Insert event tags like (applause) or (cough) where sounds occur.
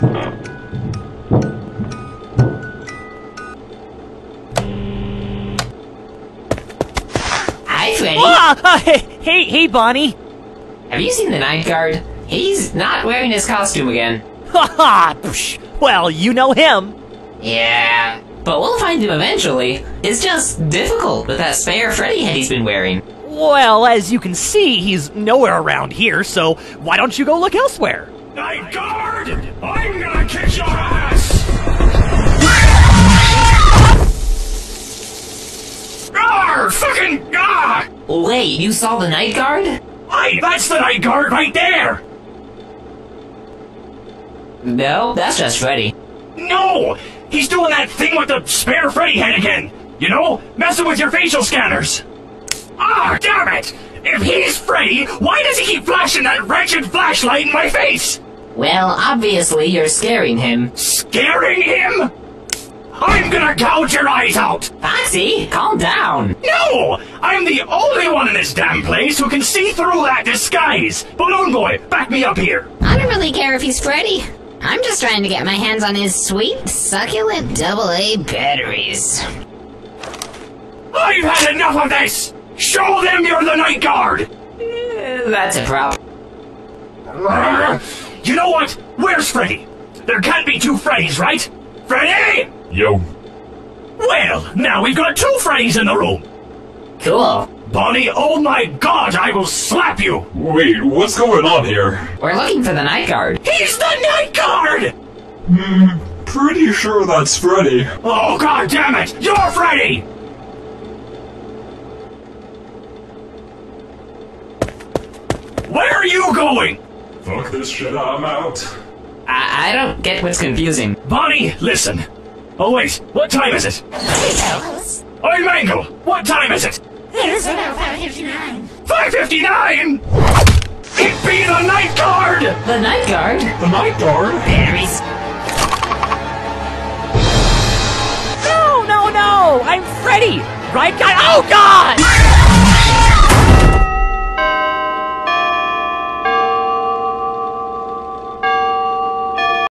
Hi, Freddy. Ah, ah, hey, hey, Bonnie. Have you seen the night guard? He's not wearing his costume again. Ha ha! Well, you know him. Yeah, but we'll find him eventually. It's just difficult with that spare Freddy head he's been wearing. Well, as you can see, he's nowhere around here, so why don't you go look elsewhere? Night guard! I'm gonna kick your ass! Arr! Fucking ah! Wait, you saw the night guard? Hey, that's the night guard right there! No, that's just Freddy. No! He's doing that thing with the spare Freddy head again! You know, messing with your facial scanners! Ah, damn it! If he's Freddy, why does he keep flashing that wretched flashlight in my face? Well, obviously you're scaring him. Scaring him? I'm gonna gouge your eyes out! Foxy, calm down. No! I'm the only one in this damn place who can see through that disguise! Balloon Boy, back me up here! I don't really care if he's Freddy. I'm just trying to get my hands on his sweet, succulent double-A batteries. I've had enough of this! Show them you're the night guard! Uh, That's a problem. (laughs) You know what? Where's Freddy? There can't be two Freddys, right? Freddy! Yo, Well, now we've got two Freddys in the room! Cool. Bonnie, oh my god, I will slap you! wait, what's going on here? We're looking for the night guard. He's the night guard! Hmm, Pretty sure that's Freddy. Oh god damn it! You're Freddy! Where are you going? Fuck this shit, I'm out. I, I don't get what's confusing. Bonnie, listen. Oh wait, what time is it? Oi, Mangle, what time is it? It's about 559. 5.59? It be the night guard! The night guard? The night guard? Batteries. No, no, no! I'm Freddy! Right, guy? Oh, God!